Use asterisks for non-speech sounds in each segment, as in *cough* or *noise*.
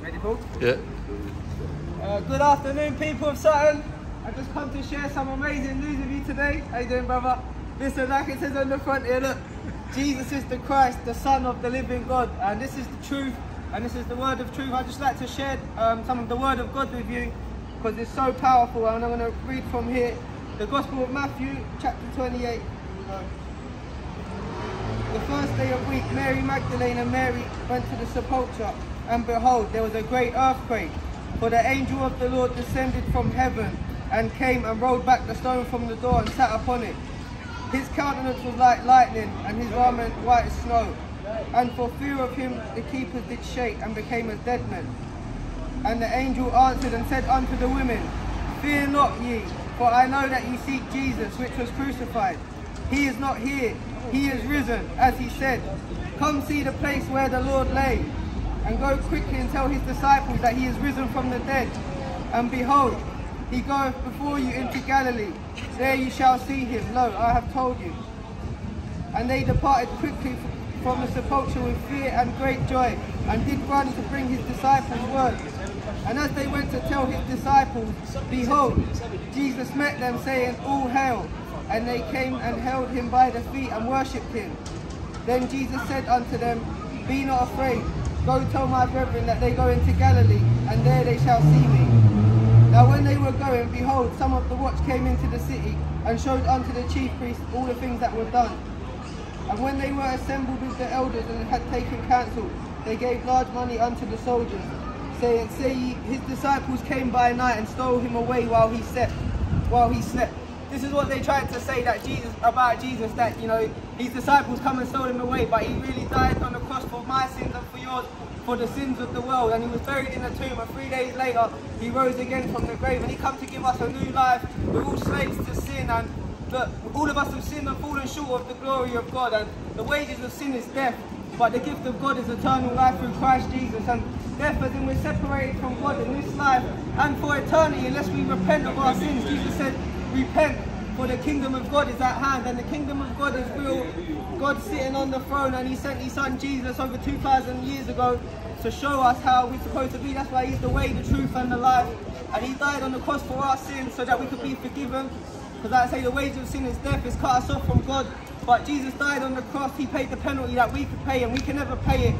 Ready, Paul? Yeah. Uh, good afternoon, people of Sutton. I just come to share some amazing news with you today. How you doing, brother? Listen, like it says on the front here, look. Jesus is the Christ, the Son of the living God. And this is the truth, and this is the word of truth. I'd just like to share um, some of the word of God with you, because it's so powerful. And I'm going to read from here, the Gospel of Matthew, chapter 28. Uh, the first day of week, Mary Magdalene and Mary went to the sepulchre, and behold, there was a great earthquake. For the angel of the Lord descended from heaven, and came and rolled back the stone from the door and sat upon it. His countenance was like lightning, and his garment white as snow. And for fear of him the keepers did shake, and became as dead men. And the angel answered and said unto the women, Fear not ye, for I know that ye seek Jesus, which was crucified. He is not here, he is risen, as he said. Come see the place where the Lord lay, and go quickly and tell his disciples that he is risen from the dead. And behold, he goeth before you into Galilee. There you shall see him. Lo, I have told you. And they departed quickly from the sepulchre with fear and great joy, and did run to bring his disciples word. And as they went to tell his disciples, behold, Jesus met them, saying, All hail. And they came and held him by the feet and worshipped him. Then Jesus said unto them, Be not afraid. Go tell my brethren that they go into Galilee, and there they shall see me. Now when they were going, behold, some of the watch came into the city, and showed unto the chief priests all the things that were done. And when they were assembled with the elders and had taken counsel, they gave large money unto the soldiers, saying, Say ye, his disciples came by night and stole him away while he slept. While he slept. This is what they tried to say that Jesus about Jesus, that you know his disciples come and stole him away, but he really died on the cross for my sins and for yours, for the sins of the world. And he was buried in a tomb, and three days later he rose again from the grave, and he come to give us a new life. We're all slaves to sin, and look, all of us have sinned and fallen short of the glory of God, and the wages of sin is death. But the gift of God is eternal life through Christ Jesus. And therefore, then we're separated from God in this life and for eternity unless we repent of our sins. Jesus said, repent, for the kingdom of God is at hand. And the kingdom of God is real. God sitting on the throne and he sent his son Jesus over 2,000 years ago to show us how we're supposed to be. That's why he's the way, the truth and the life. And he died on the cross for our sins so that we could be forgiven. Because like I say, the wages of sin is death, it's cut us off from God. But Jesus died on the cross, he paid the penalty that we could pay and we can never pay it.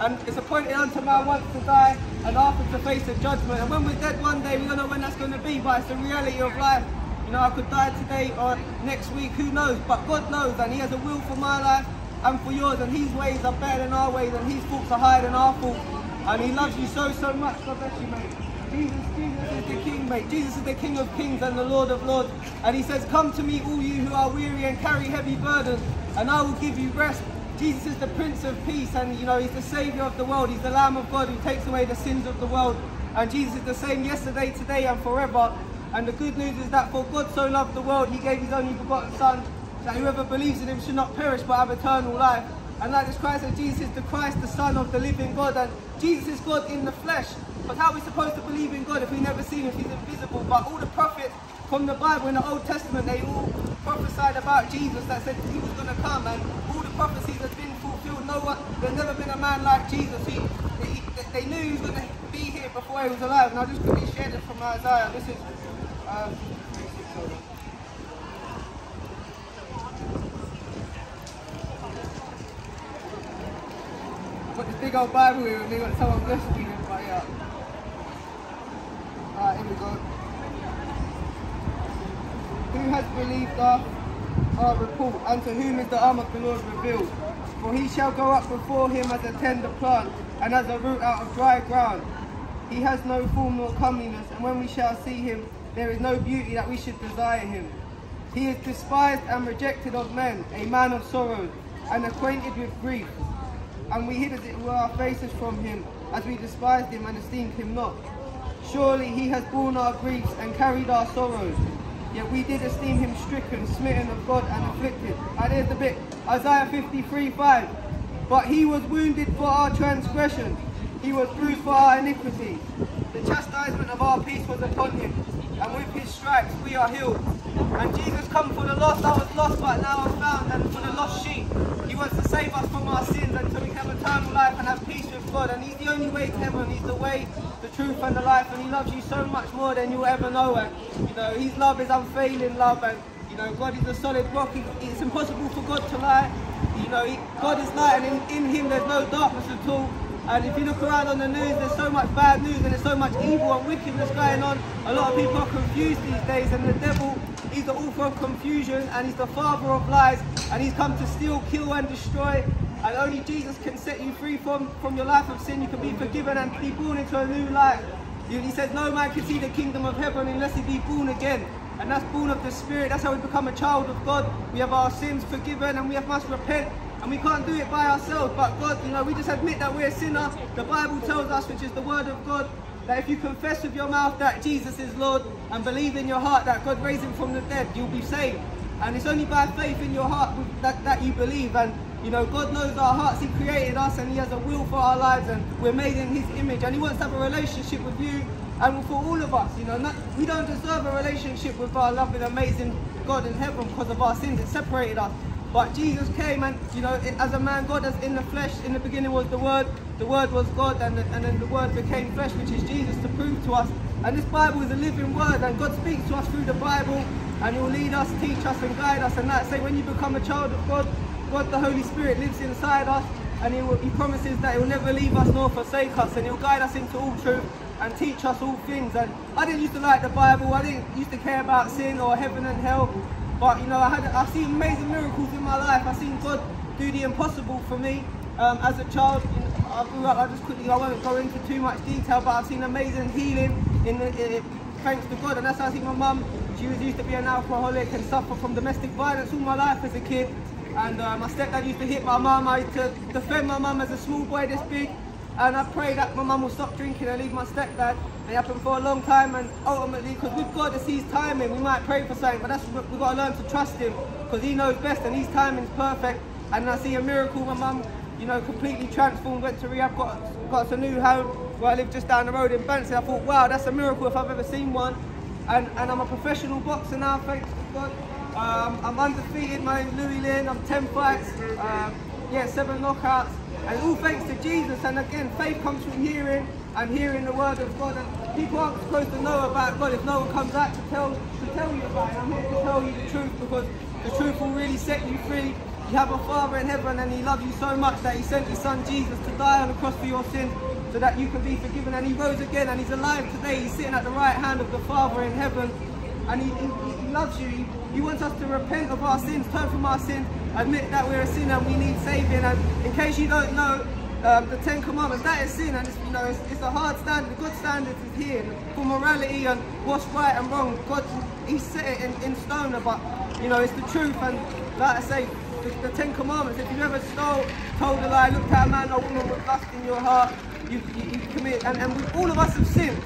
And it's appointed unto man once to die and after to face the judgment. And when we're dead one day, we don't know when that's going to be, but it's the reality of life. You know, I could die today or next week, who knows? But God knows and he has a will for my life and for yours. And his ways are better than our ways and his thoughts are higher than our thoughts. And he loves you so, so much. God bless you, mate. Jesus, Jesus is the King, mate. Jesus is the King of kings and the Lord of lords. And he says, come to me, all you who are weary and carry heavy burdens, and I will give you rest. Jesus is the Prince of Peace, and you know, he's the Savior of the world. He's the Lamb of God who takes away the sins of the world. And Jesus is the same yesterday, today, and forever. And the good news is that for God so loved the world, he gave his only begotten Son, that whoever believes in him should not perish but have eternal life. And like Christ said, Jesus is the Christ, the Son of the living God, and Jesus is God in the flesh. But how are we supposed to believe in God if we never see him, if he's invisible? But all the prophets from the Bible in the Old Testament, they all prophesied about Jesus that said he was going to come, and all the prophecies have been fulfilled. No one, there's never been a man like Jesus. He, he they knew he was going to be here before he was alive. And I'll just quickly share this from Isaiah. This is. Got this big old Bible here and they got someone with my uh, Alright, here we go. Who has believed our, our report, and to whom is the arm of the Lord revealed? For he shall go up before him as a tender plant, and as a root out of dry ground. He has no form nor comeliness, and when we shall see him, there is no beauty that we should desire him. He is despised and rejected of men, a man of sorrows, and acquainted with grief. And we hid as it were our faces from him, as we despised him and esteemed him not. Surely he has borne our griefs and carried our sorrows. Yet we did esteem him stricken, smitten of God, and afflicted. And here's the bit, Isaiah 53, 5. But he was wounded for our transgressions. He was bruised for our iniquities. The chastisement of our peace was upon him, and with his stripes we are healed. And Jesus come for the lost. I was lost, but now I'm found, and for the lost sheep. He wants to save us from our sins until we have eternal life and have peace with God. And He's the only way to heaven. He's the way, the truth, and the life. And He loves you so much more than you'll ever know. And you know His love is unfailing love. And you know God is a solid rock. It's impossible for God to lie. You know God is light, and in, in Him there's no darkness at all. And if you look around on the news, there's so much bad news and there's so much evil and wickedness going on. A lot of people are confused these days and the devil, he's the author of confusion and he's the father of lies and he's come to steal, kill and destroy. And only Jesus can set you free from, from your life of sin. You can be forgiven and be born into a new life. He says no man can see the kingdom of heaven unless he be born again. And that's born of the Spirit. That's how we become a child of God. We have our sins forgiven and we have must repent and we can't do it by ourselves, but God, you know, we just admit that we're a sinner. The Bible tells us, which is the word of God, that if you confess with your mouth that Jesus is Lord and believe in your heart that God raised him from the dead, you'll be saved. And it's only by faith in your heart that, that you believe. And, you know, God knows our hearts. He created us and he has a will for our lives and we're made in his image. And he wants to have a relationship with you and for all of us. You know, not, we don't deserve a relationship with our loving, amazing God in heaven because of our sins. It separated us. But Jesus came and, you know, as a man, God as in the flesh, in the beginning was the Word, the Word was God, and, and then the Word became flesh, which is Jesus, to prove to us. And this Bible is a living Word, and God speaks to us through the Bible, and He will lead us, teach us, and guide us. And that say, when you become a child of God, God the Holy Spirit lives inside us, and He, will, he promises that He will never leave us nor forsake us, and He'll guide us into all truth and teach us all things. And I didn't used to like the Bible, I didn't used to care about sin or heaven and hell, but you know, I had I've seen amazing miracles in my life. I've seen God do the impossible for me. Um, as a child, I grew up. I just quickly I won't go into too much detail, but I've seen amazing healing in the thanks to God, and that's how I see my mum. She was used to be an alcoholic and suffer from domestic violence all my life as a kid. And uh, my stepdad used to hit my mum. I used to defend my mum as a small boy this big. And I pray that my mum will stop drinking and leave my stepdad. It happened for a long time and ultimately, because with God it's His timing, we might pray for something, but that's we've got to learn to trust Him because He knows best and His timing is perfect. And I see a miracle, my mum, you know, completely transformed, went to rehab, got, got a new home where I live just down the road in Bankside. I thought, wow, that's a miracle if I've ever seen one. And, and I'm a professional boxer now, thanks to God. Um, I'm undefeated, my name's Louis Lynn, I'm 10 fights, um, yeah, seven knockouts. And all thanks to Jesus. And again, faith comes from hearing and hearing the word of God. And people aren't supposed to know about God if no one comes out to tell to tell you about it. I'm here to tell you the truth because the truth will really set you free. You have a Father in heaven and He loves you so much that He sent His Son Jesus to die on the cross for your sins so that you can be forgiven. And He rose again and He's alive today. He's sitting at the right hand of the Father in heaven and He, he, he loves you. He, he wants us to repent of our sins, turn from our sins, admit that we're a sinner and we need saving. And in case you don't know, um, the Ten Commandments, that is sin, and it's, you know, it's, it's a hard standard. The good standard is here for morality and what's right and wrong. God, He set it in, in stone, but you know, it's the truth. And like I say, the, the Ten Commandments. If you ever stole, told a lie, looked at a man or woman with lust in your heart, you, you, you commit. And, and we, all of us have sinned.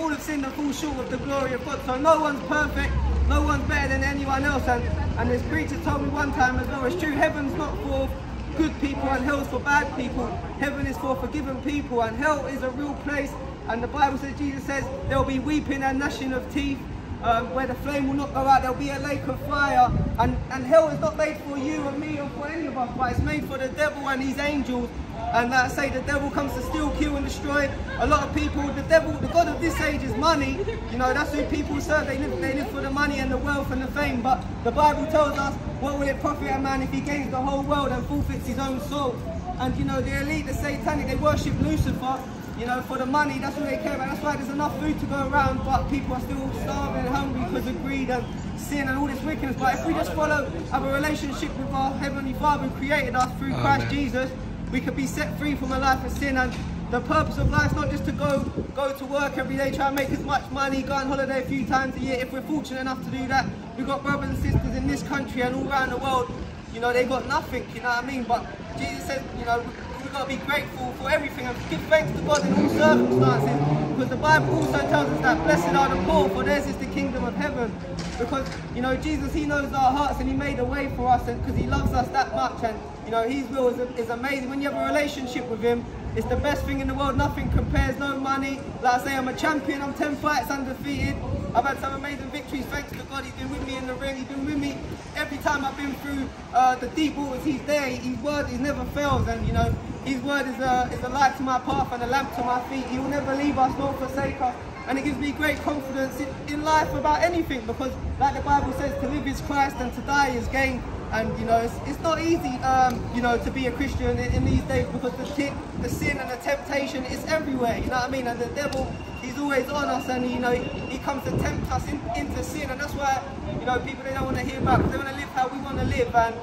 All have sinned and fall short of the glory of God. So no one's perfect. No one's better than anyone else. And, and this preacher told me one time as well, it's true, heaven's not for good people and hell's for bad people. Heaven is for forgiven people and hell is a real place. And the Bible says, Jesus says, there'll be weeping and gnashing of teeth. Um, where the flame will not go out, there'll be a lake of fire. And, and hell is not made for you and me or for any of us, but it's made for the devil and his angels. And I say, the devil comes to steal, kill and destroy. A lot of people, the devil, the God of this age is money. You know, that's who people serve. They live, they live for the money and the wealth and the fame. But the Bible tells us, what will it profit a man if he gains the whole world and forfeits his own soul? And you know, the elite, the satanic, they worship Lucifer. You know, for the money, that's what they care about. That's why there's enough food to go around, but people are still starving and hungry because of greed and sin and all this wickedness. But if we just follow, have a relationship with our Heavenly Father who created us through Christ Jesus, we could be set free from a life of sin and the purpose of life is not just to go go to work every day, try and make as much money, go on holiday a few times a year. If we're fortunate enough to do that, we've got brothers and sisters in this country and all around the world, you know, they've got nothing, you know what I mean? But Jesus said, you know, we've got to be grateful for everything and give thanks to God in all circumstances. Because the Bible also tells us that blessed are the poor, for theirs is the kingdom of heaven. Because, you know, Jesus, he knows our hearts and he made a way for us because he loves us that much. And, you know, his will is, is amazing. When you have a relationship with him, It's the best thing in the world. Nothing compares. No money. Like I say, I'm a champion. I'm 10 fights undefeated. I've had some amazing victories. Thanks to God. He's been with me in the ring. He's been with me every time I've been through uh, the deep waters. He's there. His word is never fails. And you know, His word is a is a light to my path and a lamp to my feet. He will never leave us nor forsake us. And it gives me great confidence in, in life about anything because, like the Bible says, to live is Christ and to die is gain. And you know, it's, it's not easy, um, you know, to be a Christian in, in these days because the, t- the sin and the temptation is everywhere. You know what I mean? And the devil, he's always on us, and you know, he, he comes to tempt us in, into sin, and that's why, you know, people they don't want to hear about they want to live how we want to live and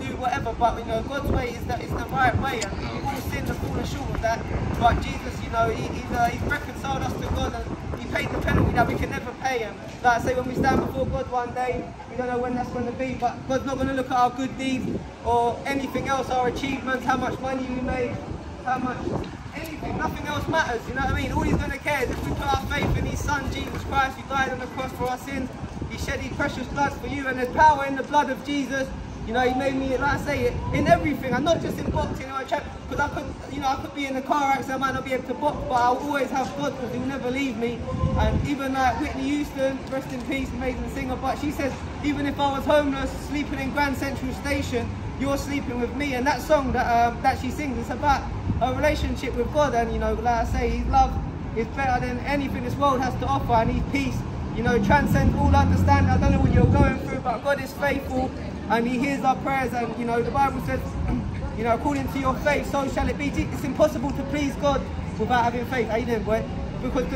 do whatever. But you know, God's way is that is the right way, and we've all sinned and fallen short of that. But Jesus, you know, he, he's, uh, he's reconciled us to God, and he paid the penalty that we can never pay. And like I say, when we stand before God one day, we don't know when that's going to be, but God's not going to look at our good deeds or anything else, our achievements, how much money we made, how much anything, nothing else matters, you know what I mean? All he's going to care is if we put our faith in his son, Jesus Christ, who died on the cross for our sins, he shed his precious blood for you, and there's power in the blood of Jesus. You know, he made me, like I say, it in everything, I'm not just in boxing or chat, because I could, you know, I could be in a car accident, I might not be able to box, but I'll always have God, because he'll never leave me. And even like Whitney Houston, rest in peace, amazing singer, but she says, even if I was homeless, sleeping in Grand Central Station, you're sleeping with me. And that song that um, that she sings, it's about a relationship with God, and you know, like I say, His love is better than anything this world has to offer, and His peace, you know, transcends all understanding. I don't know what you're going through, but God is faithful, and He hears our prayers. And you know, the Bible says, *clears throat* you know, according to your faith, so shall it be. It's impossible to please God without having faith. How you boy? Because the